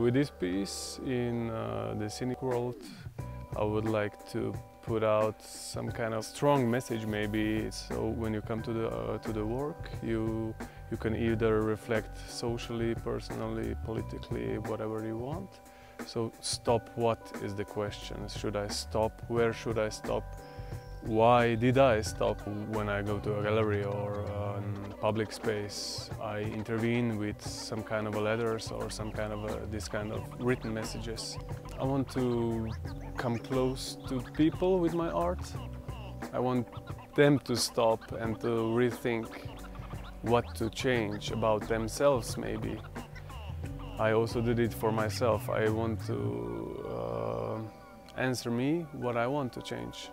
With this piece in uh, the scenic world, I would like to put out some kind of strong message maybe. So when you come to the uh, to the work you you can either reflect socially personally politically whatever you want. So stop what is the question. Should i stop? Where should i stop? Why did I stop when I go to a gallery or a public space? I intervene with some kind of letters or some kind of a, this kind of written messages. I want to come close to people with my art. I want them to stop and to rethink what to change about themselves maybe. I also did it for myself. I want to uh, answer me what I want to change.